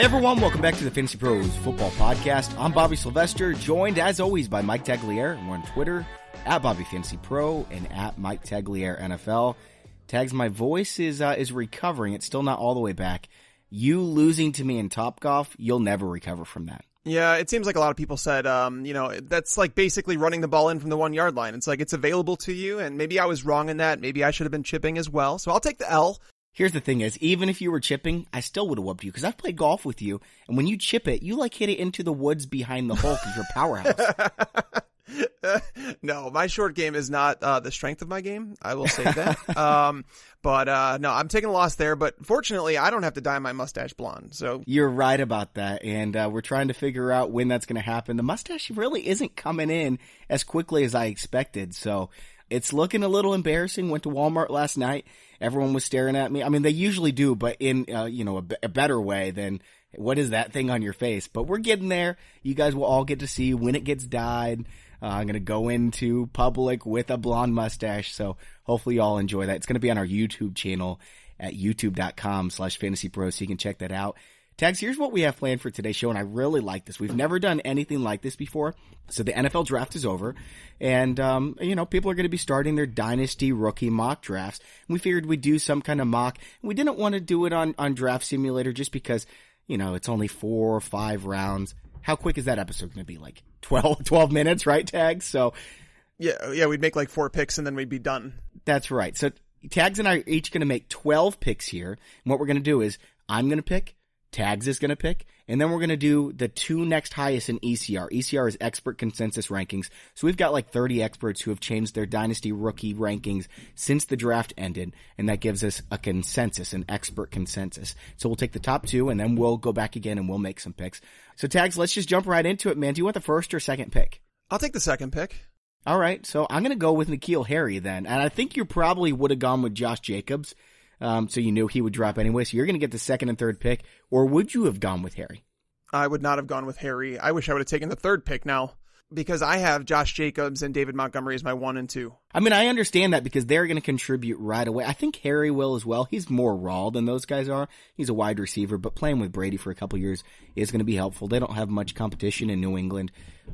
Hey everyone, welcome back to the Fantasy Pros Football Podcast. I'm Bobby Sylvester, joined as always by Mike Tagliere. We're on Twitter at Bobby Fantasy Pro and at Mike Tagliere NFL. Tags, my voice is uh, is recovering. It's still not all the way back. You losing to me in Top Golf, you'll never recover from that. Yeah, it seems like a lot of people said, um, you know, that's like basically running the ball in from the one yard line. It's like it's available to you, and maybe I was wrong in that. Maybe I should have been chipping as well. So I'll take the L. Here's the thing is, even if you were chipping, I still would have whooped you because I've played golf with you, and when you chip it, you like hit it into the woods behind the hole because you're a powerhouse. no, my short game is not uh, the strength of my game. I will say that. um, but uh, no, I'm taking a loss there. But fortunately, I don't have to dye my mustache blonde. So you're right about that, and uh, we're trying to figure out when that's going to happen. The mustache really isn't coming in as quickly as I expected, so it's looking a little embarrassing. Went to Walmart last night everyone was staring at me. I mean, they usually do, but in, uh, you know, a, b- a better way than what is that thing on your face? But we're getting there. You guys will all get to see when it gets dyed. Uh, I'm going to go into public with a blonde mustache. So hopefully y'all enjoy that. It's going to be on our YouTube channel at youtube.com slash fantasy pro. So you can check that out. Tags, here's what we have planned for today's show, and I really like this. We've never done anything like this before. So the NFL draft is over, and um, you know people are going to be starting their dynasty rookie mock drafts. we figured we'd do some kind of mock. We didn't want to do it on on Draft Simulator just because you know it's only four or five rounds. How quick is that episode going to be? Like 12, 12 minutes, right? Tags. So yeah, yeah, we'd make like four picks and then we'd be done. That's right. So Tags and I are each going to make twelve picks here. And what we're going to do is I'm going to pick. Tags is going to pick. And then we're going to do the two next highest in ECR. ECR is expert consensus rankings. So we've got like 30 experts who have changed their dynasty rookie rankings since the draft ended. And that gives us a consensus, an expert consensus. So we'll take the top two and then we'll go back again and we'll make some picks. So Tags, let's just jump right into it, man. Do you want the first or second pick? I'll take the second pick. All right. So I'm going to go with N'Keal Harry then. And I think you probably would have gone with Josh Jacobs um, so you knew he would drop anyway. So you're going to get the second and third pick, or would you have gone with Harry? I would not have gone with Harry. I wish I would have taken the third pick now because I have Josh Jacobs and David Montgomery as my one and two. I mean, I understand that because they're going to contribute right away. I think Harry will as well. He's more raw than those guys are. He's a wide receiver, but playing with Brady for a couple years is going to be helpful. They don't have much competition in New England.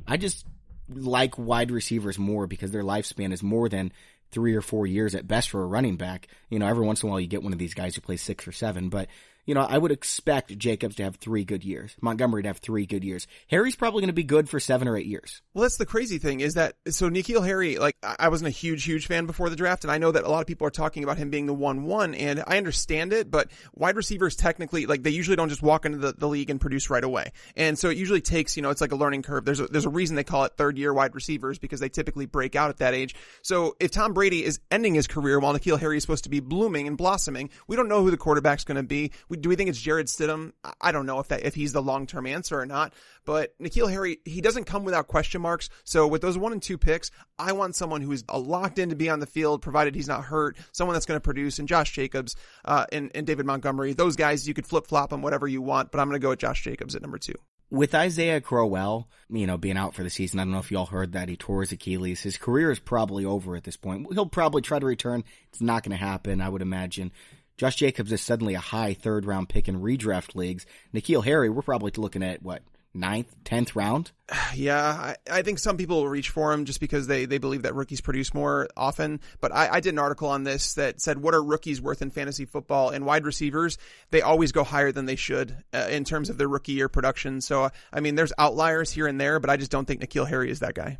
I just like wide receivers more because their lifespan is more than three or four years at best for a running back. You know, every once in a while you get one of these guys who plays six or seven, but you know, I would expect Jacobs to have three good years, Montgomery to have three good years. Harry's probably going to be good for seven or eight years. Well, that's the crazy thing is that so N'Keal Harry, like I wasn't a huge, huge fan before the draft, and I know that a lot of people are talking about him being the one one, and I understand it, but wide receivers technically, like they usually don't just walk into the, the league and produce right away, and so it usually takes, you know, it's like a learning curve. There's a, there's a reason they call it third year wide receivers because they typically break out at that age. So if Tom Brady is ending his career while N'Keal Harry is supposed to be blooming and blossoming, we don't know who the quarterback's going to be. We, do we think it's Jarrett Stidham. I don't know if that if he's the long term answer or not. But N'Keal Harry, he doesn't come without question marks. So with those one and two picks, I want someone who is locked in to be on the field, provided he's not hurt. Someone that's going to produce. And Josh Jacobs uh, and and David Montgomery, those guys you could flip flop them whatever you want. But I'm going to go with Josh Jacobs at number two with Isaiah Crowell, you know, being out for the season, I don't know if y'all heard that he tore his Achilles. His career is probably over at this point. He'll probably try to return. It's not going to happen, I would imagine. Josh Jacobs is suddenly a high third round pick in redraft leagues. N'Keal Harry, we're probably looking at what ninth, tenth round. Yeah, I, I, think some people will reach for him just because they, they believe that rookies produce more often. But I, I did an article on this that said what are rookies worth in fantasy football and wide receivers? They always go higher than they should uh, in terms of their rookie year production. So I mean, there's outliers here and there, but I just don't think N'Keal Harry is that guy.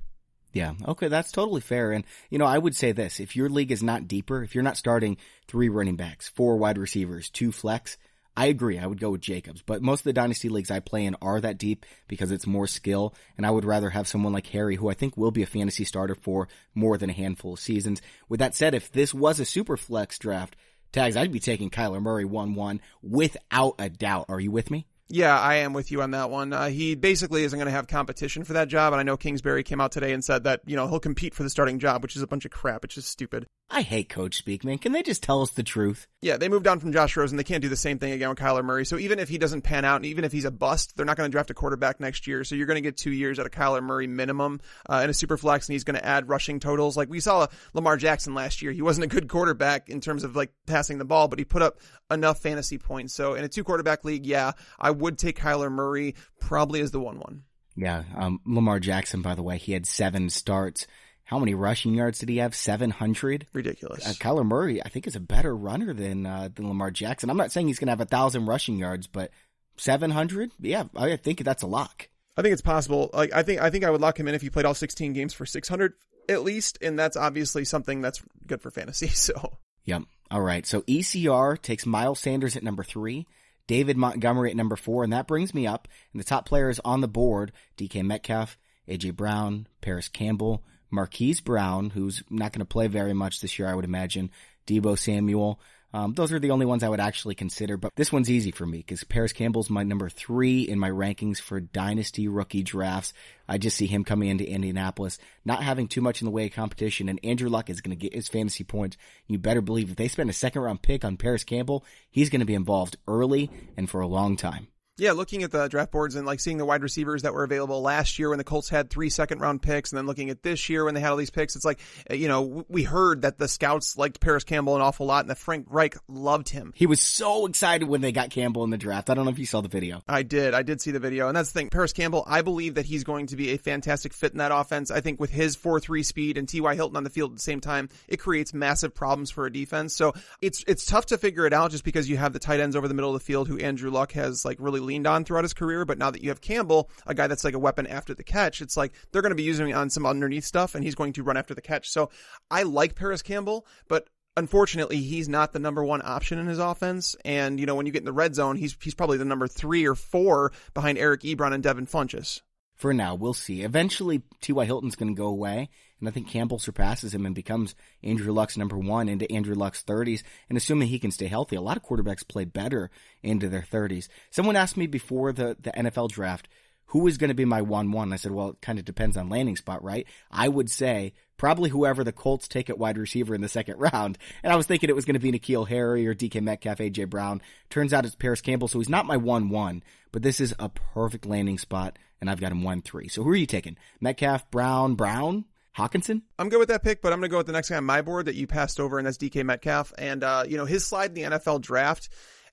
Yeah. Okay. That's totally fair. And, you know, I would say this, if your league is not deeper, if you're not starting three running backs, four wide receivers, two flex, I agree. I would go with Jacobs, but most of the dynasty leagues I play in are that deep because it's more skill. And I would rather have someone like Harry, who I think will be a fantasy starter for more than a handful of seasons. With that said, if this was a super flex draft, tags, I'd be taking Kyler Murray 1-1 without a doubt. Are you with me? Yeah, I am with you on that one. Uh, he basically isn't going to have competition for that job, and I know Kingsbury came out today and said that you know he'll compete for the starting job, which is a bunch of crap. It's just stupid. I hate coach speak, man. Can they just tell us the truth? Yeah, they moved on from Josh Rosen. They can't do the same thing again with Kyler Murray. So even if he doesn't pan out, and even if he's a bust, they're not going to draft a quarterback next year. So you're going to get two years out of Kyler Murray minimum uh, in a super flex, and he's going to add rushing totals. Like we saw Lamar Jackson last year. He wasn't a good quarterback in terms of like passing the ball, but he put up enough fantasy points. So in a two quarterback league, yeah, I would take Kyler Murray probably as the one one. Yeah, um, Lamar Jackson, by the way, he had seven starts. How many rushing yards did he have? 700? Ridiculous. Uh, Kyler Murray, I think, is a better runner than, uh, than Lamar Jackson. I'm not saying he's going to have a thousand rushing yards, but 700? Yeah, I think that's a lock. I think it's possible. Like, I think, I think I would lock him in if he played all 16 games for 600 at least. And that's obviously something that's good for fantasy. So. Yep. All right. So ECR takes Miles Sanders at number three. David Montgomery at number four, and that brings me up. And the top players on the board: DK Metcalf, AJ Brown, Parris Campbell, Marquise Brown, who's not going to play very much this year, I would imagine. Deebo Samuel, um, those are the only ones I would actually consider, but this one's easy for me because Parris Campbell's my number three in my rankings for dynasty rookie drafts. I just see him coming into Indianapolis, not having too much in the way of competition, and Andrew Luck is going to get his fantasy points. You better believe if they spend a second round pick on Parris Campbell, he's going to be involved early and for a long time. Yeah, looking at the draft boards and like seeing the wide receivers that were available last year when the Colts had three second round picks, and then looking at this year when they had all these picks, it's like, uh, you know, we heard that the scouts liked Parris Campbell an awful lot and that Frank Reich loved him. He was so excited when they got Campbell in the draft. I don't know if you saw the video. I did. I did see the video. And that's the thing. Parris Campbell, I believe that he's going to be a fantastic fit in that offense. I think with his 4-3 speed and T.Y. Hilton on the field at the same time, it creates massive problems for a defense. So it's, it's tough to figure it out just because you have the tight ends over the middle of the field who Andrew Luck has like really leaned on throughout his career but now that you have Campbell, a guy that's like a weapon after the catch, it's like they're going to be using on some underneath stuff and he's going to run after the catch. So I like Parris Campbell, but unfortunately, he's not the number one option in his offense. And, you know, when you get in the red zone, he's, he's probably the number three or four behind Eric Ebron and Devin Funchess. For now, we'll see. Eventually, T.Y. Hilton's going to go away. And I think Campbell surpasses him and becomes Andrew Luck's number one into Andrew Luck's 30s. And assuming he can stay healthy, a lot of quarterbacks play better into their 30s. Someone asked me before the, the NFL draft, who is going to be my 1-1? I said, well, it kind of depends on landing spot, right? I would say probably whoever the Colts take at wide receiver in the second round. And I was thinking it was going to be N'Keal Harry or DK Metcalf, AJ Brown. Turns out it's Parris Campbell, so he's not my 1-1, but this is a perfect landing spot, and I've got him 1-3. So who are you taking? Metcalf, Brown, Brown? Hockenson? I'm good with that pick, but I'm going to go with the next guy on my board that you passed over, and that's DK Metcalf. And, uh, you know, his slide in the NFL draft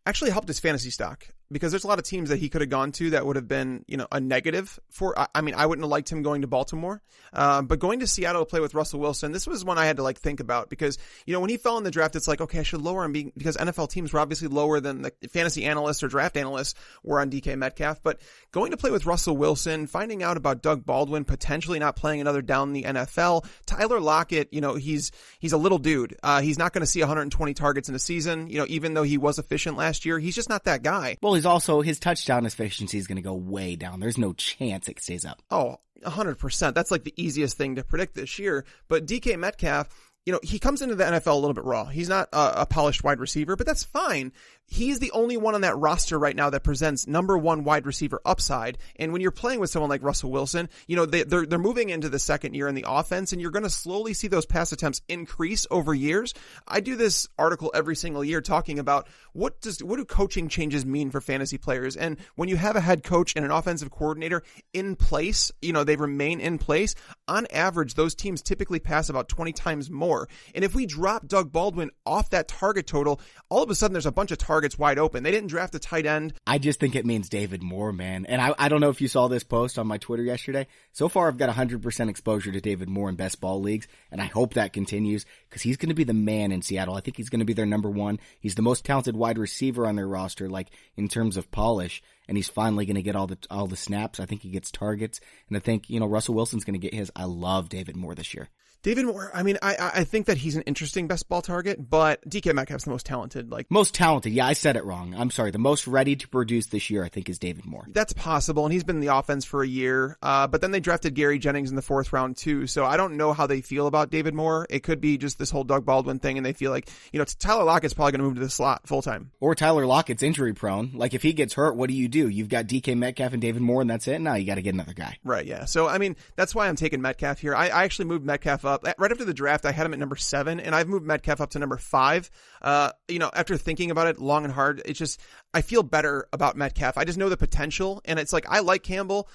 actually helped his fantasy stock because there's a lot of teams that he could have gone to that would have been, you know, a negative for. I mean, I wouldn't have liked him going to Baltimore, uh, but going to Seattle to play with Russell Wilson, this was one I had to like think about because, you know, when he fell in the draft, it's like, okay, I should lower him because NFL teams were obviously lower than the fantasy analysts or draft analysts were on DK Metcalf. But going to play with Russell Wilson, finding out about Doug Baldwin potentially not playing another down in the NFL, Tyler Lockett, you know, he's he's a little dude. Uh, he's not going to see 120 targets in a season. You know, even though he was efficient last year, he's just not that guy. Well, he's also his touchdown efficiency is going to go way down. There's no chance it stays up. Oh, 100%. That's like the easiest thing to predict this year. But DK Metcalf, you know, he comes into the NFL a little bit raw. He's not a, a, polished wide receiver, but that's fine. He's the only one on that roster right now that presents number one wide receiver upside. And when you're playing with someone like Russell Wilson, you know, they, they're, they're moving into the second year in the offense and you're going to slowly see those pass attempts increase over years. I do this article every single year talking about what does, what do coaching changes mean for fantasy players? And when you have a head coach and an offensive coordinator in place, you know, they remain in place. On average, those teams typically pass about 20 times more. And if we drop Doug Baldwin off that target total, all of a sudden there's a bunch of targets wide open. They didn't draft a tight end. I just think it means David Moore, man. And I, I don't know if you saw this post on my Twitter yesterday. So far, I've got 100% exposure to David Moore in best ball leagues, and I hope that continues because he's going to be the man in Seattle. I think he's going to be their number one. He's the most talented wide receiver on their roster, like in terms of polish and he's finally going to get all the all the snaps. I think he gets targets, and I think you know Russell Wilson's going to get his. I love David Moore this year. David Moore, I mean, I I think that he's an interesting best ball target, but DK Metcalf's the most talented. Like most talented, yeah, I said it wrong. I'm sorry. The most ready to produce this year, I think, is David Moore. That's possible, and he's been in the offense for a year. Uh, but then they drafted Gary Jennings in the fourth round too, so I don't know how they feel about David Moore. It could be just this whole Doug Baldwin thing, and they feel like you know Tyler Lockett's probably going to move to the slot full time, or Tyler Lockett's injury prone. Like if he gets hurt, what do you do? You've got DK Metcalf and David Moore, and that's it. Now you got to get another guy. Right. Yeah. So I mean, that's why I'm taking Metcalf here. I, I actually moved Metcalf up right after the draft draft, I had him at number seven, and I've moved Metcalf up to number five. Uh, you know, after thinking about it long and hard, it's just I feel better about Metcalf. I just know the potential, and it's like I like Campbell.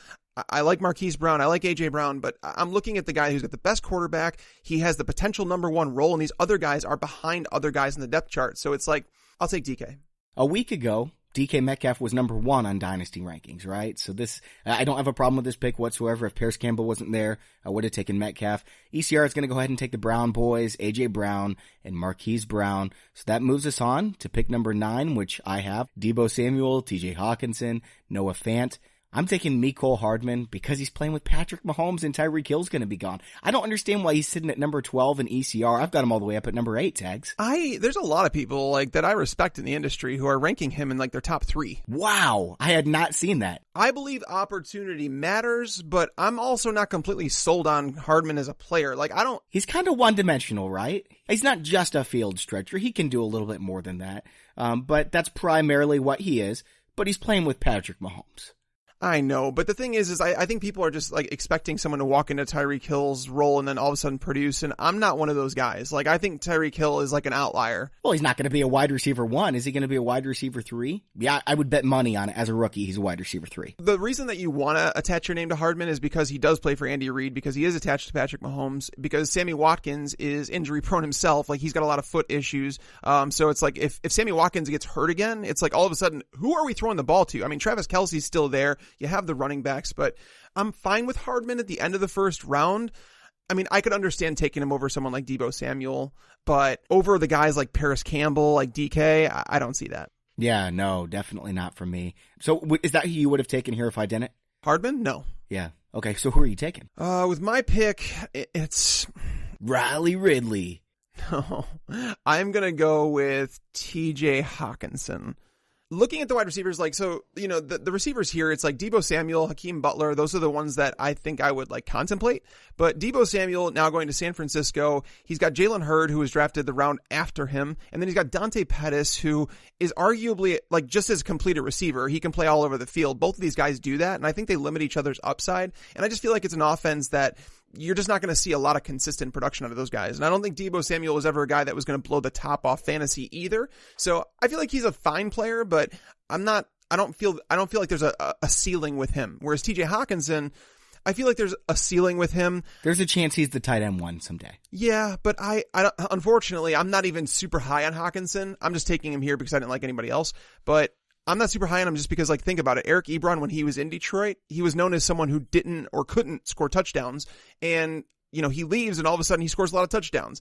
I like Marquise Brown. I like AJ Brown, but I'm looking at the guy who's got the best quarterback. He has the potential number one role, and these other guys are behind other guys in the depth chart. So it's like, I'll take DK. A week ago, DK Metcalf was number one on dynasty rankings, right? So this, I don't have a problem with this pick whatsoever. If Parris Campbell wasn't there, I would have taken Metcalf. ECR is going to go ahead and take the Brown boys, AJ Brown and Marquise Brown. So that moves us on to pick number nine, which I have Deebo Samuel, TJ Hockenson, Noah Fant. I'm taking Mecole Hardman because he's playing with Patrick Mahomes and Tyreek Hill's going to be gone. I don't understand why he's sitting at number 12 in ECR. I've got him all the way up at number 8 tags. I there's a lot of people like that I respect in the industry who are ranking him in like their top 3. Wow, I had not seen that. I believe opportunity matters, but I'm also not completely sold on Hardman as a player. Like I don't He's kind of one-dimensional, right? He's not just a field stretcher. He can do a little bit more than that. Um, but that's primarily what he is, but he's playing with Patrick Mahomes. I know, but the thing is, is I, I think people are just like expecting someone to walk into Tyreek Hill's role and then all of a sudden produce, and I'm not one of those guys. Like I think Tyreek Hill is like an outlier. Well, he's not going to be a wide receiver one. Is he going to be a wide receiver three? Yeah, I would bet money on it as a rookie. He's a wide receiver three. The reason that you want to attach your name to Hardman is because he does play for Andy Reid, because he is attached to Patrick Mahomes, because Sammy Watkins is injury prone himself. Like he's got a lot of foot issues. Um, so it's like if if Sammy Watkins gets hurt again, it's like all of a sudden, who are we throwing the ball to? I mean, Travis Kelce's still there. You have the running backs, but I'm fine with Hardman at the end of the first round. I mean, I could understand taking him over someone like Deebo Samuel, but over the guys like Parris Campbell, like DK, I, I don't see that. Yeah, no, definitely not for me. So is that who you would have taken here if I didn't? Hardman? No. Yeah. Okay, so who are you taking? Uh, with my pick, it's Riley Ridley. no. I'm gonna go with T.J. Hockenson. Looking at the wide receivers, like so, you know, the, the receivers here, it's like Deebo Samuel, Hakeem Butler. Those are the ones that I think I would like contemplate. But Deebo Samuel now going to San Francisco. He's got Jalen Hurd, who was drafted the round after him, and then he's got Dante Pettis, who is arguably like just as complete a receiver. He can play all over the field. Both of these guys do that, and I think they limit each other's upside. And I just feel like it's an offense that you're just not going to see a lot of consistent production out of those guys. And I don't think Deebo Samuel was ever a guy that was going to blow the top off fantasy either. So I feel like he's a fine player, but I'm not, I don't feel, I don't feel like there's a, a ceiling with him. Whereas TJ Hockenson, I feel like there's a ceiling with him. There's a chance he's the tight end one someday. Yeah, but I, I unfortunately, I'm not even super high on Hockenson. I'm just taking him here because I didn't like anybody else. But I'm not super high on him just because, like, think about it. Eric Ebron, when he was in Detroit, he was known as someone who didn't or couldn't score touchdowns. And, you know, he leaves and all of a sudden he scores a lot of touchdowns.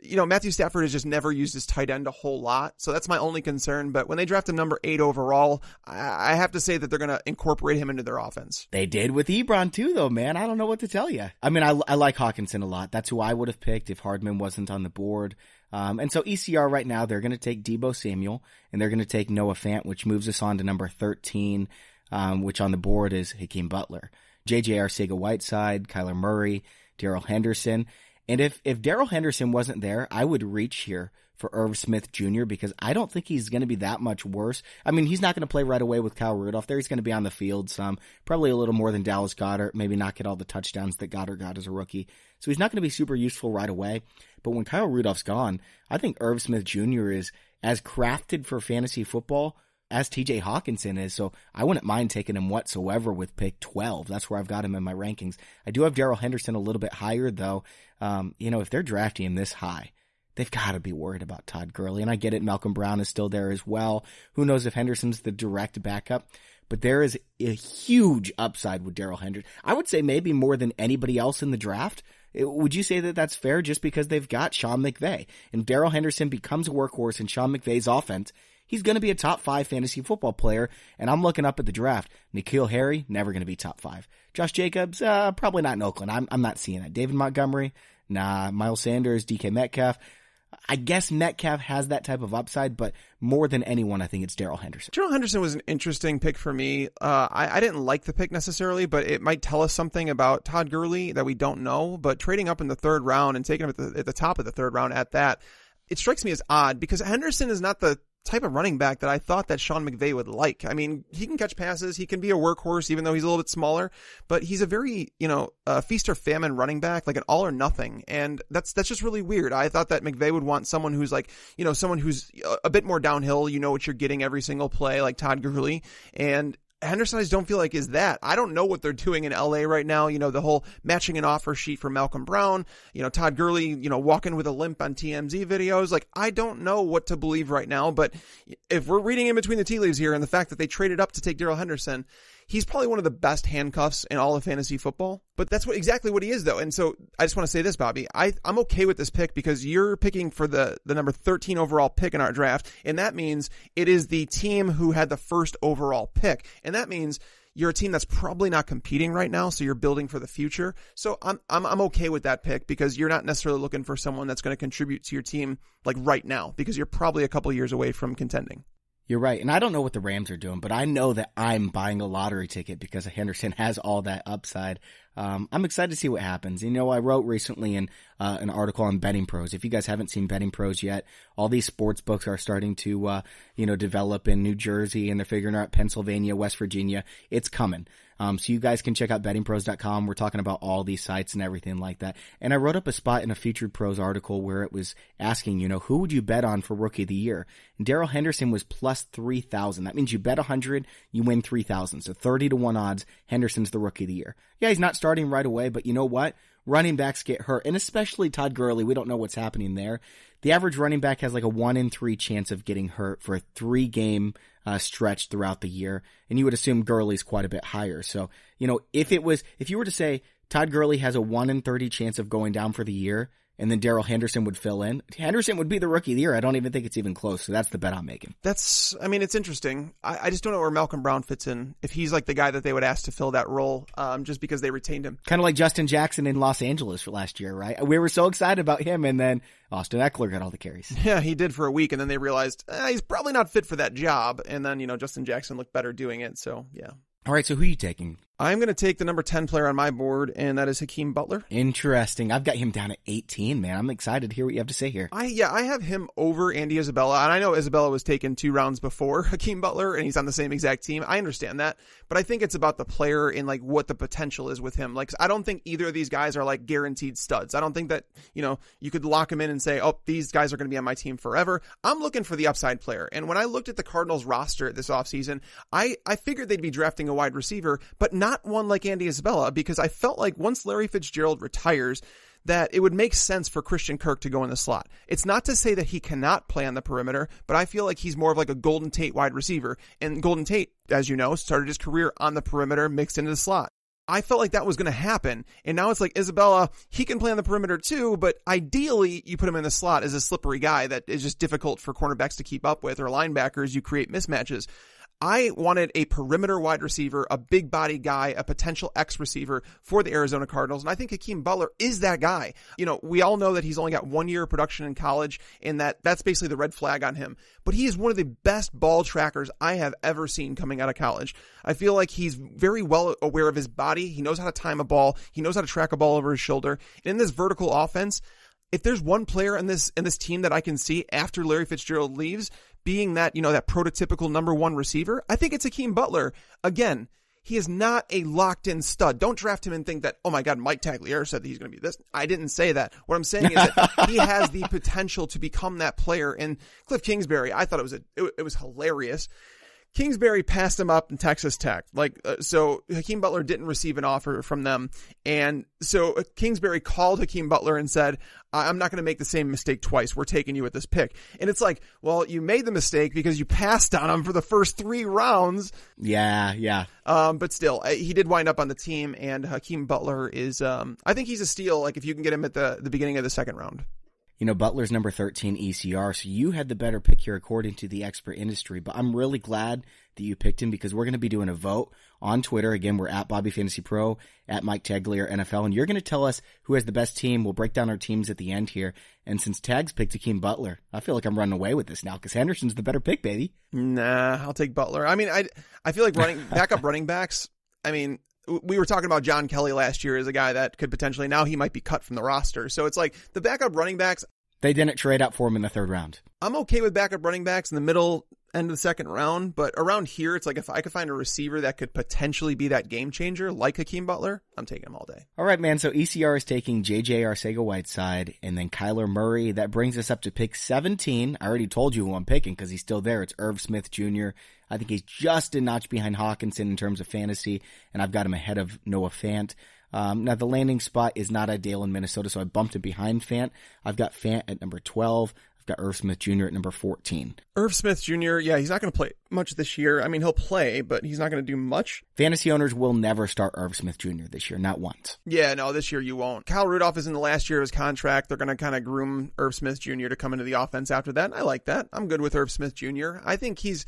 You know, Matthew Stafford has just never used his tight end a whole lot. So that's my only concern. But when they draft him number eight overall, I, have to say that they're going to incorporate him into their offense. They did with Ebron too, though, man. I don't know what to tell you. I mean, I, I like Hockenson a lot. That's who I would have picked if Hardman wasn't on the board. Um, and so ECR right now, they're going to take Deebo Samuel and they're going to take Noah Fant, which moves us on to number 13, um, which on the board is Hakeem Butler, JJ Arcega Whiteside, Kyler Murray, Darrell Henderson. And if, if Darrell Henderson wasn't there, I would reach here for Irv Smith Jr. because I don't think he's going to be that much worse. I mean, he's not going to play right away with Kyle Rudolph there. He's going to be on the field some, probably a little more than Dallas Goedert, maybe not get all the touchdowns that Goedert got as a rookie. So he's not going to be super useful right away. But when Kyle Rudolph's gone, I think Irv Smith Jr. is as crafted for fantasy football as TJ Hockenson is. So I wouldn't mind taking him whatsoever with pick 12. That's where I've got him in my rankings. I do have Darrell Henderson a little bit higher though. Um, you know, if they're drafting him this high, they've got to be worried about Todd Gurley. And I get it. Malcolm Brown is still there as well. Who knows if Henderson's the direct backup, but there is a huge upside with Darrell Henderson. I would say maybe more than anybody else in the draft. Would you say that that's fair just because they've got Sean McVay and Darrell Henderson becomes a workhorse in Sean McVay's offense? He's going to be a top five fantasy football player. And I'm looking up at the draft. N'Keal Harry, never going to be top five. Josh Jacobs, uh, probably not in Oakland. I'm, I'm not seeing that. David Montgomery, nah. Miles Sanders, DK Metcalf. I guess Metcalf has that type of upside, but more than anyone, I think it's Darrell Henderson. Darrell Henderson was an interesting pick for me. Uh, I, I, didn't like the pick necessarily, but it might tell us something about Todd Gurley that we don't know. But trading up in the third round and taking him at the, at the top of the third round at that, it strikes me as odd because Henderson is not the type of running back that I thought that Sean McVay would like. I mean, he can catch passes, he can be a workhorse, even though he's a little bit smaller, but he's a very, you know, uh, feast or famine running back, like an all or nothing. And that's, that's just really weird. I thought that McVay would want someone who's like, you know, someone who's a bit more downhill, you know what you're getting every single play, like Todd Gurley. And Henderson, I don't feel like is that. I don't know what they're doing in LA right now. You know, the whole matching an offer sheet for Malcolm Brown, you know, Todd Gurley, you know, walking with a limp on TMZ videos. Like, I don't know what to believe right now, but if we're reading in between the tea leaves here and the fact that they traded up to take Darrell Henderson, he's probably one of the best handcuffs in all of fantasy football. But that's what exactly what he is though. And so I just want to say this, Bobby. I, I'm okay with this pick because you're picking for the, the number 13 overall pick in our draft. And that means it is the team who had the first overall pick. And that means you're a team that's probably not competing right now, so you're building for the future. So I'm I'm I'm okay with that pick because you're not necessarily looking for someone that's going to contribute to your team like right now because you're probably a couple years away from contending. You're right. And I don't know what the Rams are doing, but I know that I'm buying a lottery ticket because Henderson has all that upside. Um, I'm excited to see what happens. You know, I wrote recently in uh, an article on betting pros. If you guys haven't seen betting pros yet, all these sports books are starting to, uh, you know, develop in New Jersey and they're figuring out Pennsylvania, West Virginia. It's coming. Um, so you guys can check out bettingpros.com. We're talking about all these sites and everything like that. And I wrote up a spot in a featured pros article where it was asking, you know, who would you bet on for rookie of the year? Darrell Henderson was plus 3,000. That means you bet 100, you win 3,000. So 30 to 1 odds, Henderson's the rookie of the year. Yeah, he's not starting right away, but you know what? Running backs get hurt, and especially Todd Gurley. We don't know what's happening there. The average running back has like a one in three chance of getting hurt for a three game uh, stretch throughout the year, and you would assume Gurley's quite a bit higher. So, you know, if it was, if you were to say Todd Gurley has a one in 30 chance of going down for the year, and then Darrell Henderson would fill in. Henderson would be the rookie of the year. I don't even think it's even close. So that's the bet I'm making. That's, I mean, it's interesting. I, I just don't know where Malcolm Brown fits in. If he's like the guy that they would ask to fill that role, um, just because they retained him. Kind of like Justin Jackson in Los Angeles for last year, right? We were so excited about him, and then Austin Ekeler got all the carries. Yeah, he did for a week, and then they realized eh, he's probably not fit for that job. And then you know Justin Jackson looked better doing it. So yeah. All right, so who are you taking? I'm going to take the number 10 player on my board, and that is Hakeem Butler. Interesting. I've got him down at 18, man. I'm excited to hear what you have to say here. I yeah, I have him over Andy Isabella, and I know Isabella was taken two rounds before Hakeem Butler, and he's on the same exact team. I understand that, but I think it's about the player and like what the potential is with him. Like, I don't think either of these guys are like guaranteed studs. I don't think that you know you could lock him in and say, oh, these guys are going to be on my team forever. I'm looking for the upside player, and when I looked at the Cardinals roster this offseason, I I figured they'd be drafting a wide receiver, but not one like Andy Isabella because I felt like once Larry Fitzgerald retires, that it would make sense for Christian Kirk to go in the slot. It's not to say that he cannot play on the perimeter, but I feel like he's more of like a Golden Tate wide receiver. And Golden Tate, as you know, started his career on the perimeter mixed into the slot. I felt like that was going to happen. And now it's like Isabella, he can play on the perimeter too, but ideally you put him in the slot as a slippery guy that is just difficult for cornerbacks to keep up with or linebackers. You create mismatches. I wanted a perimeter wide receiver, a big body guy, a potential X receiver for the Arizona Cardinals. And I think Hakeem Butler is that guy. You know, we all know that he's only got one year of production in college and that that's basically the red flag on him. But he is one of the best ball trackers I have ever seen coming out of college. I feel like he's very well aware of his body. He knows how to time a ball. He knows how to track a ball over his shoulder. And in this vertical offense, if there's one player in this in this team that I can see after Larry Fitzgerald leaves being that, you know, that prototypical number one receiver, I think it's Akeem Butler. Again, he is not a locked in stud. Don't draft him and think that, oh my God, Mike Tagliere said that he's going to be this. I didn't say that. What I'm saying is that he has the potential to become that player. And Cliff Kingsbury, I thought it was a, it, it was hilarious. Kingsbury passed him up in Texas Tech. Like, uh, so Hakeem Butler didn't receive an offer from them. And so uh, Kingsbury called Hakeem Butler and said, I'm not going to make the same mistake twice. We're taking you with this pick. And it's like, well, you made the mistake because you passed on him for the first three rounds. Yeah, yeah. Um, but still, uh, he did wind up on the team and Hakeem Butler is, um, I think he's a steal. Like if you can get him at the, the beginning of the second round you know, Butler's number 13 ECR, so you had the better pick here according to the expert industry, but I'm really glad that you picked him because we're going to be doing a vote on Twitter. Again, we're at Bobby Fantasy Pro, at Mike Tagliere NFL, and you're going to tell us who has the best team. We'll break down our teams at the end here. And since Tags picked Hakeem Butler, I feel like I'm running away with this now because Henderson's the better pick, baby. Nah, I'll take Butler. I mean, I, I feel like running backup running backs. I mean, we were talking about John Kelly last year as a guy that could potentially now he might be cut from the roster. So it's like the backup running backs. They didn't trade up for him in the third round. I'm okay with backup running backs in the middle end of the second round. But around here, it's like if I could find a receiver that could potentially be that game changer, like Hakeem Butler, I'm taking him all day. All right, man. So ECR is taking JJ Arcega Whiteside and then Kyler Murray. That brings us up to pick 17. I already told you who I'm picking because he's still there. It's Irv Smith Jr. I think he's just a notch behind Hockenson in terms of fantasy, and I've got him ahead of Noah Fant. Um, now the landing spot is not ideal in Minnesota, so I bumped him behind Fant. I've got Fant at number 12. I've got Irv Smith Jr. at number 14. Irv Smith Jr., yeah, he's not going to play much this year. I mean, he'll play, but he's not going to do much. Fantasy owners will never start Irv Smith Jr. this year, not once. Yeah, no, this year you won't. Kyle Rudolph is in the last year of his contract. They're going to kind of groom Irv Smith Jr. to come into the offense after that. I like that. I'm good with Irv Smith Jr. I think he's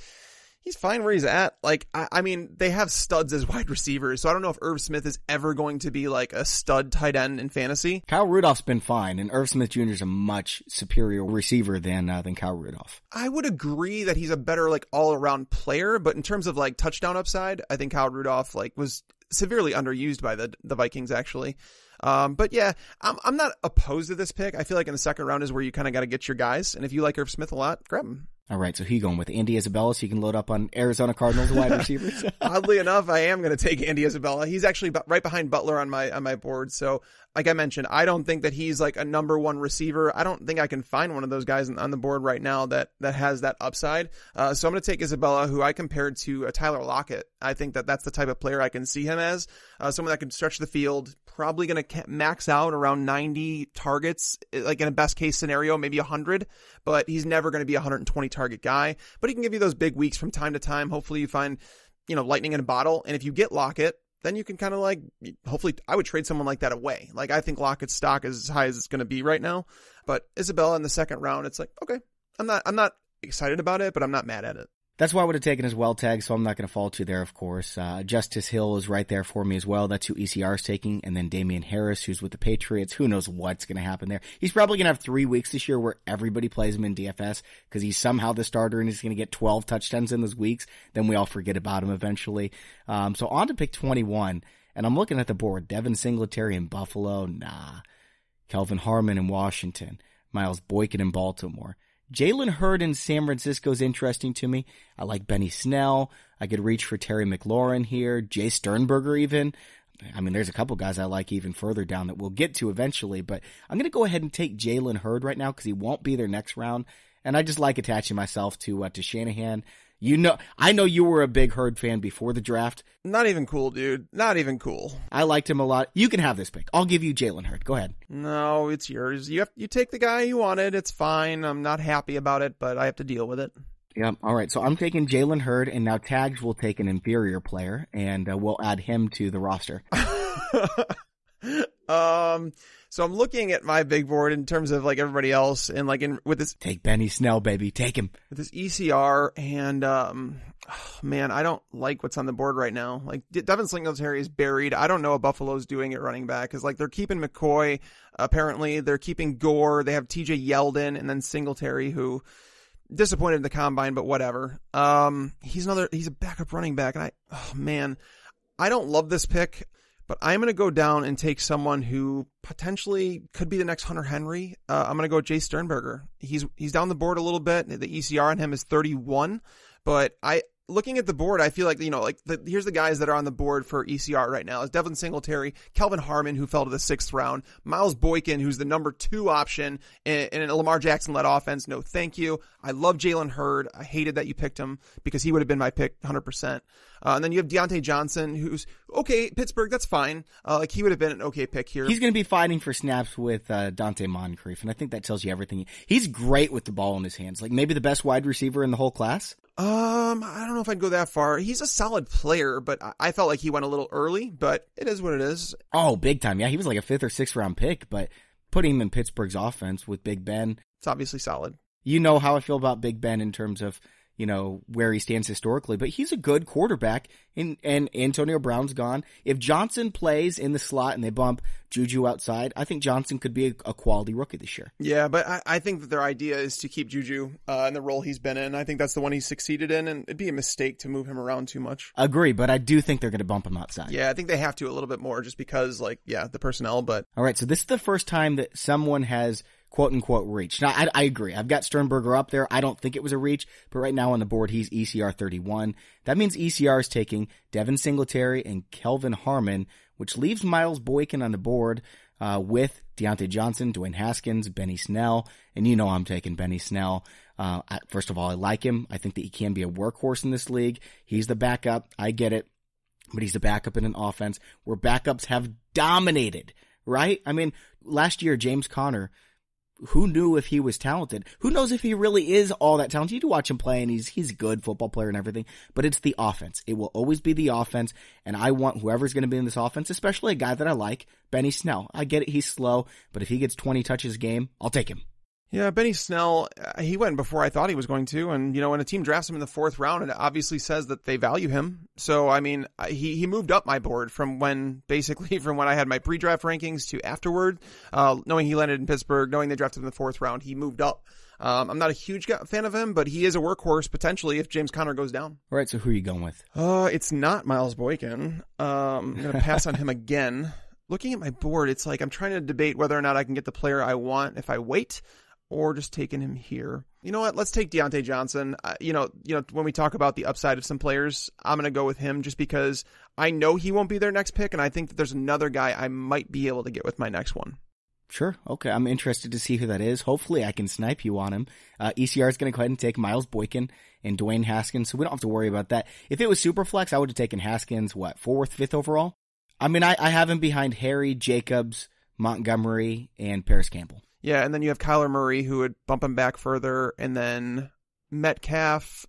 he's fine where he's at. Like, I, I, mean, they have studs as wide receivers, so I don't know if Irv Smith is ever going to be like a stud tight end in fantasy. Kyle Rudolph's been fine, and Irv Smith Jr. is a much superior receiver than uh, than Kyle Rudolph. I would agree that he's a better like all around player, but in terms of like touchdown upside, I think Kyle Rudolph like was severely underused by the the Vikings actually. Um, but yeah, I'm I'm not opposed to this pick. I feel like in the second round is where you kind of got to get your guys, and if you like Irv Smith a lot, grab him. All right, so who you going with? Andy Isabella, so you can load up on Arizona Cardinals wide receivers. Oddly enough, I am going to take Andy Isabella. He's actually right behind Butler on my on my board. So, like I mentioned, I don't think that he's like a number one receiver. I don't think I can find one of those guys on the board right now that that has that upside. Uh, so I'm going to take Isabella, who I compared to uh, Tyler Lockett. I think that that's the type of player I can see him as, uh, someone that can stretch the field, probably going to max out around 90 targets, like in a best case scenario, maybe 100, but he's never going to be a 120 target guy. But he can give you those big weeks from time to time. Hopefully you find, you know, lightning in a bottle. And if you get Lockett, then you can kind of like, hopefully, I would trade someone like that away. Like, I think Lockett's stock is as high as it's going to be right now. But Isabella in the second round, it's like, okay, I'm not, I'm not excited about it, but I'm not mad at it. That's why I would have taken his well tag, so I'm not going to fall to there, of course. Uh, Justice Hill is right there for me as well. That's who ECR is taking. And then Damien Harris, who's with the Patriots. Who knows what's going to happen there? He's probably going to have three weeks this year where everybody plays him in DFS because he's somehow the starter and he's going to get 12 touchdowns in those weeks. Then we all forget about him eventually. Um, so on to pick 21. And I'm looking at the board. Devin Singletary in Buffalo. Nah. Kelvin Harmon in Washington. Miles Boykin in Baltimore. Jalen Hurd in San Francisco is interesting to me. I like Benny Snell. I could reach for Terry McLaurin here, Jace Sternberger even. I mean, there's a couple guys I like even further down that we'll get to eventually, but I'm going to go ahead and take Jalen Hurd right now because he won't be there next round. And I just like attaching myself to, uh, to Shanahan. You know, I know you were a big Hurd fan before the draft. Not even cool, dude. Not even cool. I liked him a lot. You can have this pick. I'll give you Jalen Hurd. Go ahead. No, it's yours. You have you take the guy you wanted. It's fine. I'm not happy about it, but I have to deal with it. Yeah. All right. So I'm taking Jalen Hurd, and now Tags will take an inferior player, and uh, we'll add him to the roster. um. So I'm looking at my big board in terms of like everybody else and like in with this take Benny Snell baby. Take him. with this ECR and um oh, man I don't like what's on the board right now. Like Devin Singletary is buried. I don't know what Buffalo's doing at running back because like they're keeping McCoy apparently. They're keeping Gore. They have TJ Yeldon and then Singletary who disappointed in the combine but whatever. Um he's another he's a backup running back and I oh man I don't love this pick but I'm going to go down and take someone who potentially could be the next Hunter Henry. Uh, I'm going to go Jace Sternberger. He's he's down the board a little bit. The ECR on him is 31, but I looking at the board, I feel like, you know, like the, here's the guys that are on the board for ECR right now. Is Devin Singletary, Kelvin Harmon, who fell to the sixth round, Miles Boykin, who's the number two option in, in a Lamar Jackson led offense. No, thank you. I love Jalen Hurd. I hated that you picked him because he would have been my pick 100%. Uh, and then you have Diontae Johnson, who's okay, Pittsburgh, that's fine. Uh, like he would have been an okay pick here. He's going to be fighting for snaps with uh, Donte Moncrief, and I think that tells you everything. He's great with the ball in his hands, like maybe the best wide receiver in the whole class. Um, I don't know if I'd go that far. He's a solid player, but I felt like he went a little early, but it is what it is. Oh, big time. Yeah, he was like a fifth or sixth round pick, but putting him in Pittsburgh's offense with Big Ben. It's obviously solid. You know how I feel about Big Ben in terms of you know, where he stands historically, but he's a good quarterback and, and Antonio Brown's gone. If Johnson plays in the slot and they bump Juju outside, I think Johnson could be a, a quality rookie this year. Yeah, but I, I, think that their idea is to keep Juju uh, in the role he's been in. I think that's the one he's succeeded in, and it'd be a mistake to move him around too much. Agree, but I do think they're going to bump him outside. Yeah, I think they have to a little bit more just because, like, yeah, the personnel, but. All right, so this is the first time that someone has quote unquote reach. Now, I, I, agree. I've got Sternberger up there. I don't think it was a reach, but right now on the board, he's ECR 31. That means ECR is taking Devin Singletary and Kelvin Harmon, which leaves Miles Boykin on the board, uh, with Diontae Johnson, Dwayne Haskins, Benny Snell, and you know I'm taking Benny Snell. Uh, I, first of all, I like him. I think that he can be a workhorse in this league. He's the backup. I get it. But he's the backup in an offense where backups have dominated, right? I mean, last year, James Conner, who knew if he was talented? Who knows if he really is all that talented? You do watch him play and he's, he's a good football player and everything, but it's the offense. It will always be the offense. And I want whoever's going to be in this offense, especially a guy that I like, Benny Snell. I get it. He's slow, but if he gets 20 touches a game, I'll take him. Yeah, Benny Snell, uh, he went before I thought he was going to. And, you know, when a team drafts him in the fourth round, it obviously says that they value him. So, I mean, he, he moved up my board from when, basically, from when I had my pre draft rankings to afterward. Uh, knowing he landed in Pittsburgh, knowing they drafted him in the fourth round, he moved up. Um, I'm not a huge fan of him, but he is a workhorse potentially if James Conner goes down. All right, so who are you going with? Uh, it's not Miles Boykin. Um, I'm going to pass on him again. Looking at my board, it's like I'm trying to debate whether or not I can get the player I want if I wait or just taking him here. You know what? Let's take Diontae Johnson. Uh, you know, you know, when we talk about the upside of some players, I'm going to go with him just because I know he won't be their next pick, and I think that there's another guy I might be able to get with my next one. Sure. Okay. I'm interested to see who that is. Hopefully I can snipe you on him. Uh, ECR is going to go ahead and take Miles Boykin and Dwayne Haskins, so we don't have to worry about that. If it was Superflex, I would have taken Haskins, what, fourth, fifth overall? I mean, I, I have him behind Harry, Jacobs, Montgomery, and Parris Campbell. Yeah, and then you have Kyler Murray who would bump him back further, and then Metcalf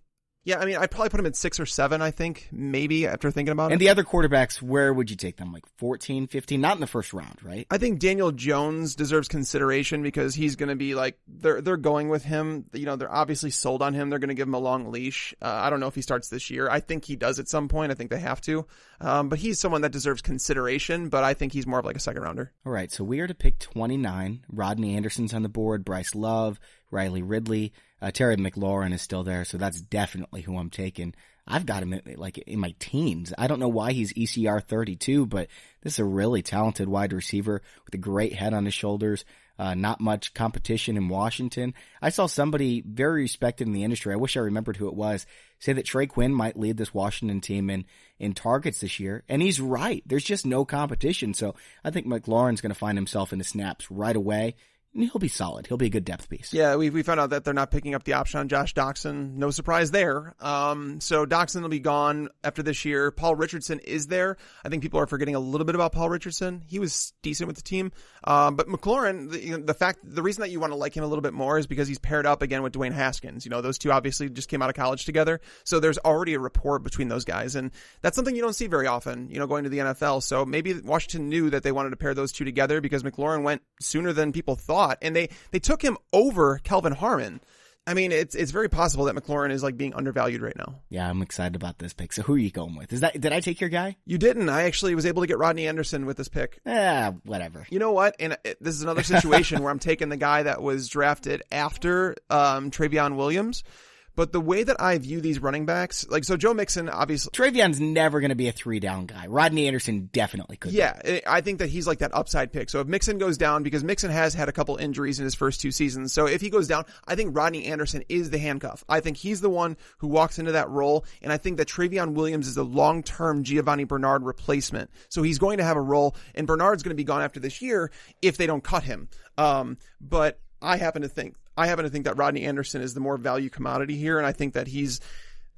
yeah, I mean, I'd probably put him at six or seven, I think, maybe after thinking about and it. And the other quarterbacks, where would you take them? Like 14, 15? Not in the first round, right? I think Daniel Jones deserves consideration because he's going to be like, they're, they're going with him. You know, they're obviously sold on him. They're going to give him a long leash. Uh, I don't know if he starts this year. I think he does at some point. I think they have to. Um, but he's someone that deserves consideration, but I think he's more of like a second rounder. All right. So we are to pick 29. Rodney Anderson's on the board, Bryce Love, Riley Ridley. Uh, Terry McLaurin is still there, so that's definitely who I'm taking. I've got him like in my teens. I don't know why he's ECR 32, but this is a really talented wide receiver with a great head on his shoulders. Uh, not much competition in Washington. I saw somebody very respected in the industry. I wish I remembered who it was. Say that Trey Quinn might lead this Washington team in in targets this year, and he's right. There's just no competition. So I think McLaurin's going to find himself in the snaps right away he'll be solid. He'll be a good depth piece. Yeah, we we found out that they're not picking up the option on Josh Doctson. No surprise there. Um, so Doctson will be gone after this year. Paul Richardson is there. I think people are forgetting a little bit about Paul Richardson. He was decent with the team. Um, but McLaurin, the, the fact, the reason that you want to like him a little bit more is because he's paired up again with Dwayne Haskins. You know, those two obviously just came out of college together. So there's already a rapport between those guys. And that's something you don't see very often, you know, going to the NFL. So maybe Washington knew that they wanted to pair those two together because McLaurin went sooner than people thought. And they, they took him over Kelvin Harmon. I mean, it's it's very possible that McLaurin is like being undervalued right now. Yeah, I'm excited about this pick. So who are you going with? Is that did I take your guy? You didn't. I actually was able to get Rodney Anderson with this pick. Yeah, whatever. You know what? And this is another situation where I'm taking the guy that was drafted after um, Trayveon Williams but the way that I view these running backs, like so, Joe Mixon obviously Trayveon's never going to be a three down guy. Rodney Anderson definitely could. Yeah, be. I think that he's like that upside pick. So if Mixon goes down, because Mixon has had a couple injuries in his first two seasons, so if he goes down, I think Rodney Anderson is the handcuff. I think he's the one who walks into that role, and I think that Trayveon Williams is a long term Giovani Bernard replacement. So he's going to have a role, and Bernard's going to be gone after this year if they don't cut him. Um, but I happen to think I happen to think that Rodney Anderson is the more value commodity here, and I think that he's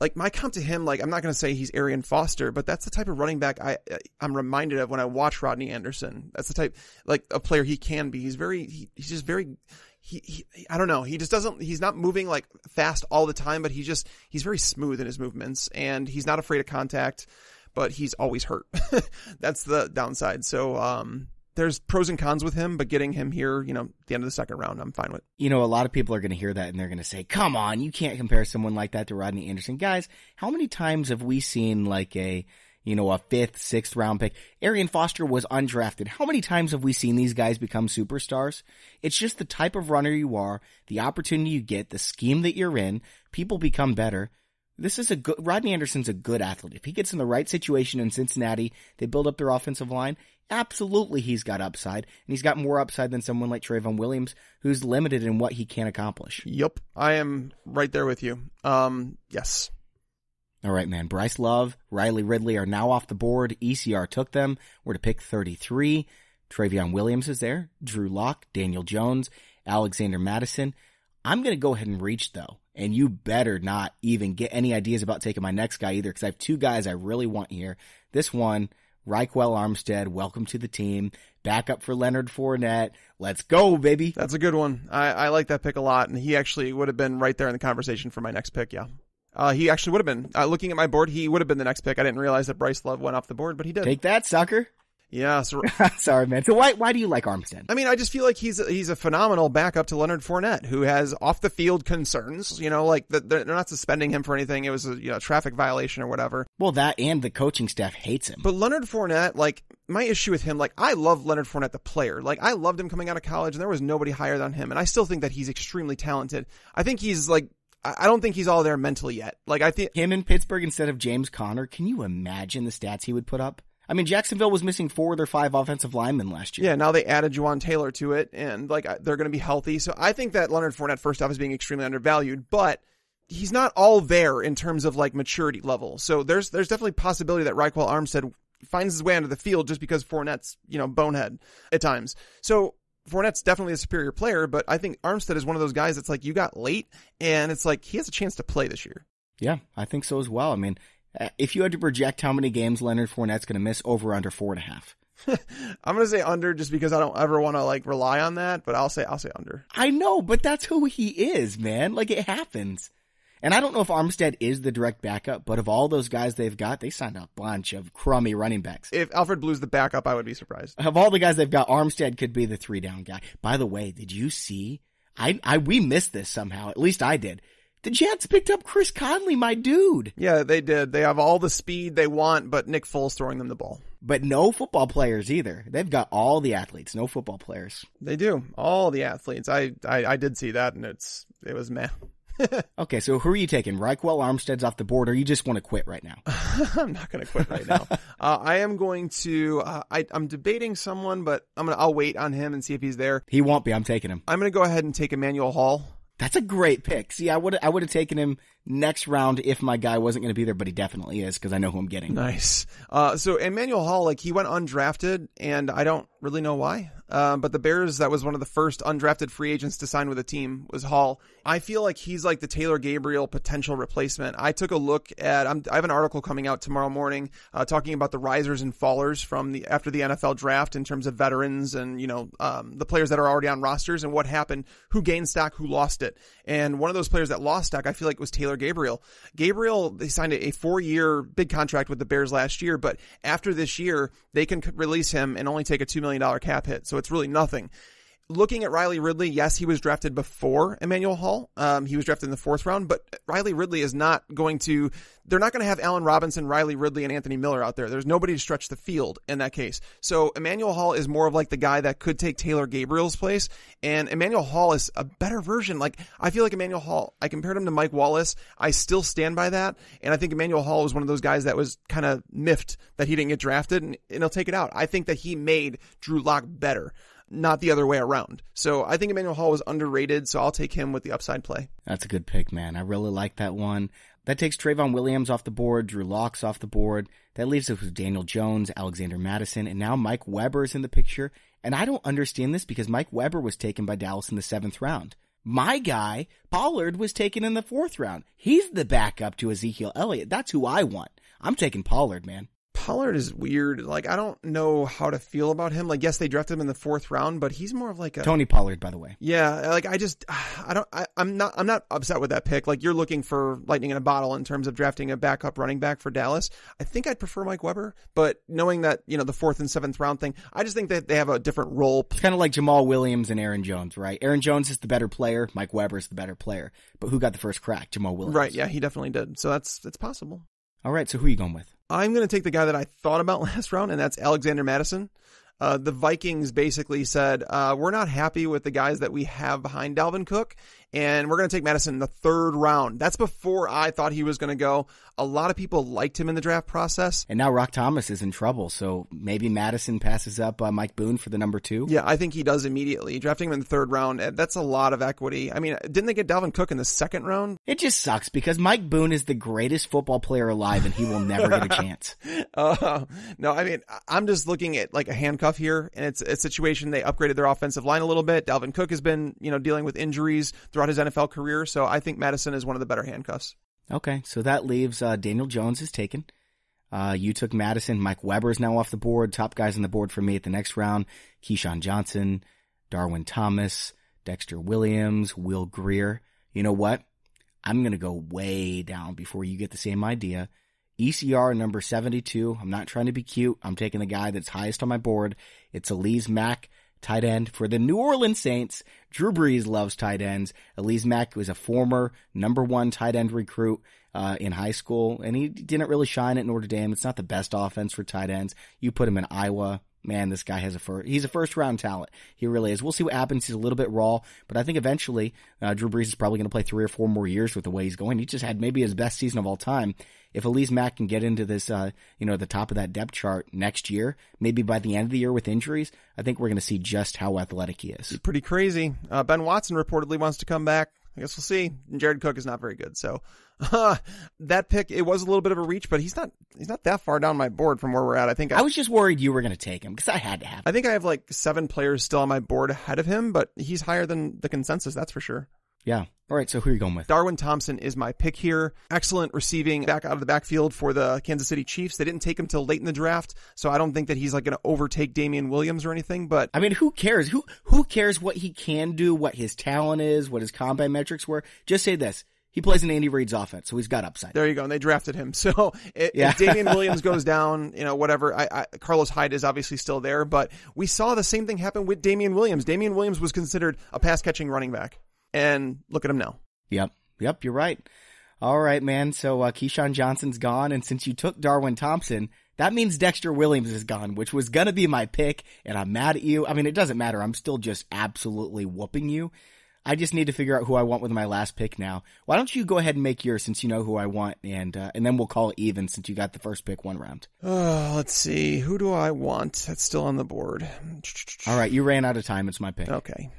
like my comp to him. Like I'm not going to say he's Arian Foster, but that's the type of running back I I'm reminded of when I watch Rodney Anderson. That's the type like a player he can be. He's very he, he's just very. He, he, I don't know. He just doesn't, he's not moving like fast all the time, but he just, he's very smooth in his movements and he's not afraid of contact, but he's always hurt. That's the downside. So, um, there's pros and cons with him, but getting him here, you know, at the end of the second round, I'm fine with. You know, a lot of people are going to hear that and they're going to say, come on, you can't compare someone like that to Rodney Anderson. Guys, how many times have we seen like a, you know, a fifth, sixth round pick? Arian Foster was undrafted. How many times have we seen these guys become superstars? It's just the type of runner you are, the opportunity you get, the scheme that you're in. People become better This is a good, Rodney Anderson's a good athlete. If he gets in the right situation in Cincinnati, they build up their offensive line. Absolutely, he's got upside, and he's got more upside than someone like Trayveon Williams, who's limited in what he can accomplish. Yep, I am right there with you. Um, yes. All right, man. Bryce Love, Riley Ridley are now off the board. ECR took them. We're to pick 33. Trayveon Williams is there. Drew Lock, Daniel Jones, Alexander Mattison. I'm going to go ahead and reach though. And you better not even get any ideas about taking my next guy either because I have two guys I really want here. This one, Ryquell Armstead, welcome to the team. Backup for Leonard Fournette. Let's go, baby. That's a good one. I, I like that pick a lot, and he actually would have been right there in the conversation for my next pick. Yeah. Uh, he actually would have been. Uh, looking at my board, he would have been the next pick. I didn't realize that Bryce Love went off the board, but he did. Take that, sucker. Yeah. So, Sorry, man. So why why do you like Armstead? I mean, I just feel like he's a, he's a phenomenal backup to Leonard Fournette, who has off the field concerns. You know, like the, they're not suspending him for anything. It was a you know traffic violation or whatever. Well, that and the coaching staff hates him. But Leonard Fournette, like my issue with him, like I love Leonard Fournette the player. Like I loved him coming out of college, and there was nobody higher than him. And I still think that he's extremely talented. I think he's like I don't think he's all there mentally yet. Like I think him in Pittsburgh instead of James Conner. Can you imagine the stats he would put up? I mean, Jacksonville was missing four of their five offensive linemen last year. Yeah, now they added Jawaan Taylor to it, and like they're going to be healthy. So I think that Leonard Fournette, first off, is being extremely undervalued, but he's not all there in terms of like maturity level. So there's there's definitely possibility that Ryquell Armstead finds his way onto the field just because Fournette's you know bonehead at times. So Fournette's definitely a superior player, but I think Armstead is one of those guys that's like you got late, and it's like he has a chance to play this year. Yeah, I think so as well. I mean, uh, if you had to project how many games Leonard Fournette's going to miss, over under four and a half. I'm going to say under just because I don't ever want to like rely on that, but I'll say I'll say under. I know, but that's who he is, man. Like it happens. And I don't know if Armstead is the direct backup, but of all those guys they've got, they signed a bunch of crummy running backs. If Alfred Blue's the backup, I would be surprised. Of all the guys they've got, Armstead could be the three down guy. By the way, did you see? I, I, we missed this somehow. At least I did. The Jags picked up Chris Conley, my dude. Yeah, they did. They have all the speed they want, but Nick Foles throwing them the ball. But no football players either. They've got all the athletes, no football players. They do. All the athletes. I, I, I did see that and it's, it was meh. okay, so who are you taking? Ryquell Armstead's off the board, or you just want to quit right now? I'm not going to quit right now. uh, I am going to. Uh, I, I'm debating someone, but I'm gonna. I'll wait on him and see if he's there. He won't be. I'm taking him. I'm going to go ahead and take Emmanuel Hall. That's a great pick. See, I would I would have taken him next round if my guy wasn't going to be there, but he definitely is because I know who I'm getting. Nice. Uh, so Emmanuel Hall, like he went undrafted, and I don't really know why. Uh, but the Bears, that was one of the first undrafted free agents to sign with a team, was Hall. I feel like he's like the Taylor Gabriel potential replacement. I took a look at. I'm, i have an article coming out tomorrow morning uh, talking about the risers and fallers from the after the NFL draft in terms of veterans and you know um, the players that are already on rosters and what happened, who gained stock, who lost it. And one of those players that lost stock, I feel like was Taylor Gabriel. Gabriel, they signed a four year big contract with the Bears last year, but after this year, they can release him and only take a $2 million cap hit. So it's really nothing looking at Riley Ridley, yes, he was drafted before Emmanuel Hall. Um, he was drafted in the fourth round, but Riley Ridley is not going to, they're not going to have Allen Robinson, Riley Ridley, and Anthony Miller out there. There's nobody to stretch the field in that case. So Emmanuel Hall is more of like the guy that could take Taylor Gabriel's place. And Emmanuel Hall is a better version. Like, I feel like Emmanuel Hall, I compared him to Mike Wallace. I still stand by that. And I think Emmanuel Hall was one of those guys that was kind of miffed that he didn't get drafted and, and he'll take it out. I think that he made Drew Lock better not the other way around. So I think Emmanuel Hall was underrated, so I'll take him with the upside play. That's a good pick, man. I really like that one. That takes Trayveon Williams off the board, Drew Locks off the board. That leaves us with Daniel Jones, Alexander Mattison, and now Mike Weber is in the picture. And I don't understand this because Mike Weber was taken by Dallas in the seventh round. My guy, Pollard, was taken in the fourth round. He's the backup to Ezekiel Elliott. That's who I want. I'm taking Pollard, man. Pollard is weird. Like I don't know how to feel about him. Like yes, they drafted him in the fourth round, but he's more of like a Tony Pollard, by the way. Yeah, like I just I don't I, am not I'm not upset with that pick. Like you're looking for lightning in a bottle in terms of drafting a backup running back for Dallas. I think I'd prefer Mike Weber, but knowing that you know the fourth and seventh round thing, I just think that they have a different role. It's kind of like Jamaal Williams and Aaron Jones, right? Aaron Jones is the better player. Mike Weber is the better player. But who got the first crack? Jamaal Williams. Right. Yeah, he definitely did. So that's that's possible. All right. So who are you going with? I'm going to take the guy that I thought about last round, and that's Alexander Mattison. Uh, the Vikings basically said, uh, we're not happy with the guys that we have behind Dalvin Cook, and we're going to take Mattison in the third round. That's before I thought he was going to go. A lot of people liked him in the draft process. And now Roc Thomas is in trouble, so maybe Mattison passes up uh, Mike Boone for the number two. Yeah, I think he does immediately. Drafting him in the third round, eh, that's a lot of equity. I mean, didn't they get Dalvin Cook in the second round? It just sucks because Mike Boone is the greatest football player alive, and he will never get a chance. Uh, no, I mean, I'm just looking at like a handcuff here, and it's a situation they upgraded their offensive line a little bit. Dalvin Cook has been, you know, dealing with injuries throughout his NFL career, so I think Mattison is one of the better handcuffs. Okay, so that leaves uh, Daniel Jones is taken. Uh, you took Mattison. Mike Weber is now off the board. Top guys on the board for me at the next round: Keesean Johnson, Darwin Thompson, Dexter Williams, Will Grier. You know what? I'm gonna go way down before you get the same idea. ECR number 72. I'm not trying to be cute. I'm taking the guy that's highest on my board. It's Alize Mack, tight end for the New Orleans Saints. Drew Brees loves tight ends. Alize Mack was a former number one tight end recruit uh, in high school, and he didn't really shine at Notre Dame. It's not the best offense for tight ends. You put him in Iowa, man, this guy has a first, he's a first round talent. He really is. We'll see what happens. He's a little bit raw, but I think eventually, uh, Drew Brees is probably going to play three or four more years with the way he's going. He just had maybe his best season of all time. If Alize Mack can get into this, uh, you know, the top of that depth chart next year, maybe by the end of the year with injuries, I think we're going to see just how athletic he is. Pretty crazy. Uh, ben Watson reportedly wants to come back. I guess we'll see. Jared Cook is not very good, so uh, that pick it was a little bit of a reach, but he's not he's not that far down my board from where we're at. I think I, I was just worried you were going to take him because I had to have. Him. I think I have like seven players still on my board ahead of him, but he's higher than the consensus. That's for sure. Yeah. All right. So who are you going with? Darwin Thompson is my pick here. Excellent receiving back out of the backfield for the Kansas City Chiefs. They didn't take him till late in the draft, so I don't think that he's like going to overtake Damien Williams or anything. But I mean, who cares? Who who cares what he can do, what his talent is, what his combat metrics were? Just say this: he plays in Andy Reid's offense, so he's got upside. There you go. And they drafted him. So it, yeah. if Damien Williams goes down, you know, whatever, I, I, Carlos Hyde is obviously still there, but we saw the same thing happen with Damien Williams. Damien Williams was considered a pass catching running back. And look at him now. Yep. Yep. You're right. All right, man. So, uh, Keesean Johnson's gone. And since you took Darwin Thompson, that means Dexter Williams is gone, which was gonna be my pick. And I'm mad at you. I mean, it doesn't matter. I'm still just absolutely whooping you. I just need to figure out who I want with my last pick now. Why don't you go ahead and make yours since you know who I want, and uh, and then we'll call it even since you got the first pick one round. Oh, let's see. Who do I want? That's still on the board. All right, you ran out of time. It's my pick. Okay.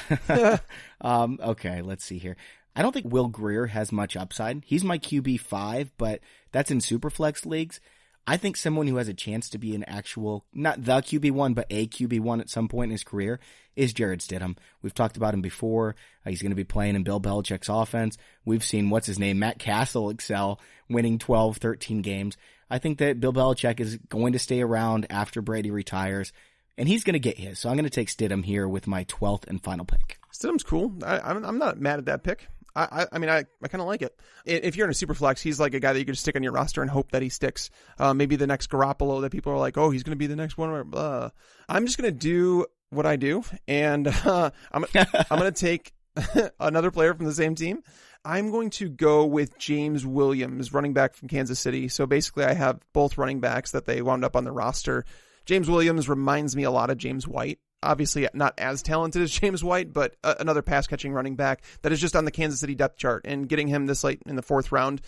um, okay, let's see here. I don't think Will Grier has much upside. He's my QB five, but that's in superflex leagues. I think someone who has a chance to be an actual, not the QB one, but a QB one at some point in his career is Jarrett Stidham. We've talked about him before. Uh, he's going to be playing in Bill Belichick's offense. We've seen what's his name, Matt Cassel excel, winning 12, 13 games. I think that Bill Belichick is going to stay around after Brady retires and he's going to get his. So I'm going to take Stidham here with my 12th and final pick. Stidham's cool. I, am I'm not mad at that pick. I, I, I mean, I, I kind of like it. If you're in a super flex, he's like a guy that you could stick on your roster and hope that he sticks. Uh, maybe the next Garoppolo that people are like, oh, he's going to be the next one. Or blah. I'm just going to do what I do, and uh, I'm I'm going to take another player from the same team. I'm going to go with James Williams, running back from Kansas City. So basically, I have both running backs that they wound up on the roster. James Williams reminds me a lot of James White. Obviously, not as talented as James White, but uh, another pass catching running back that is just on the Kansas City depth chart. And getting him this late in the fourth round,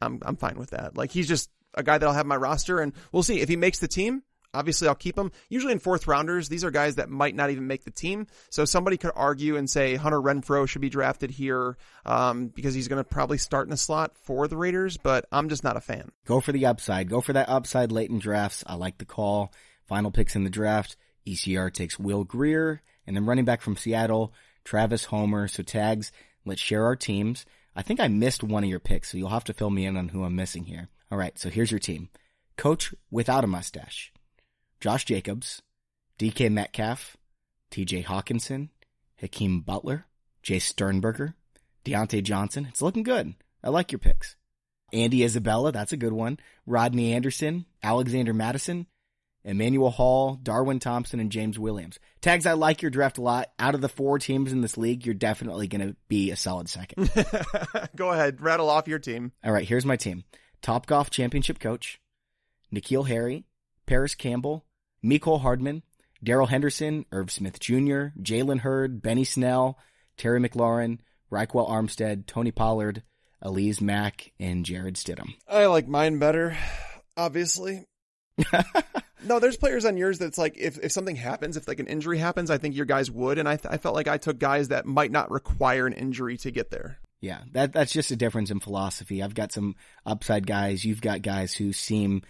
I'm I'm fine with that. Like he's just a guy that I'll have my roster, and we'll see if he makes the team. Obviously, I'll keep him. Usually in fourth rounders, these are guys that might not even make the team. So somebody could argue and say Hunter Renfrow should be drafted here um, because he's going to probably start in a slot for the Raiders, but I'm just not a fan. Go for the upside. Go for that upside late in drafts. I like the call. Final picks in the draft. ECR takes Will Grier and then running back from Seattle, Travis Homer. So tags, let's share our teams. I think I missed one of your picks, so you'll have to fill me in on who I'm missing here. All right, so here's your team. Coach without a mustache. Josh Jacobs, DK Metcalf, TJ Hockenson, Hakeem Butler, Jace Sternberger, Diontae Johnson. It's looking good. I like your picks. Andy Isabella, that's a good one. Rodney Anderson, Alexander Mattison, Emmanuel Hall, Darwin Thompson, and James Williams. Tags, I like your draft a lot. Out of the four teams in this league, you're definitely going to be a solid second. Go ahead, rattle off your team. All right, here's my team. Top Golf Championship coach, N'Keal Harry, Parris Campbell, Mecole Hardman, Darrell Henderson, Irv Smith Jr., Jalen Hurd, Benny Snell, Terry McLaurin, Ryquell Armstead, Tony Pollard, Alize Mack, and Jarrett Stidham. I like mine better, obviously. no, there's players on yours that's like if, if something happens, if like an injury happens, I think your guys would, and I th- I felt like I took guys that might not require an injury to get there. Yeah, that that's just a difference in philosophy. I've got some upside guys. You've got guys who seem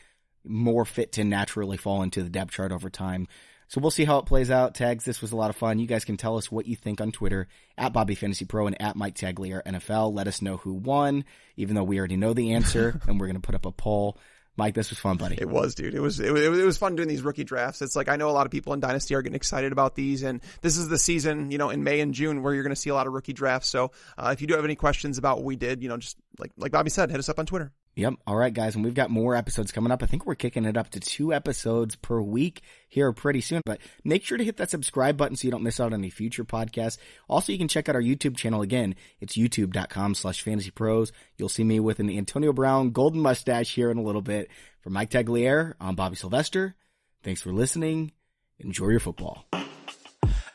more fit to naturally fall into the depth chart over time. So we'll see how it plays out. Tags, this was a lot of fun. You guys can tell us what you think on Twitter at Bobby Fantasy Pro and at Mike Tagliere NFL. Let us know who won, even though we already know the answer, and we're going to put up a poll. Mike, this was fun, buddy. It was, dude. It was, it was, it was fun doing these rookie drafts. It's like, I know a lot of people in Dynasty are getting excited about these and this is the season, you know, in May and June where you're going to see a lot of rookie drafts. So, uh, if you do have any questions about what we did, you know, just like, like Bobby said, hit us up on Twitter. Yep. All right, guys. And we've got more episodes coming up. I think we're kicking it up to two episodes per week here pretty soon. But make sure to hit that subscribe button so you don't miss out on any future podcasts. Also, you can check out our YouTube channel again. It's youtube.com slash fantasy pros. You'll see me with an Antonio Brown golden mustache here in a little bit. For Mike Tagliere, I'm Bobby Sylvester. Thanks for listening. Enjoy your football.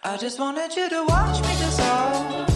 I just wanted you to watch me dissolve.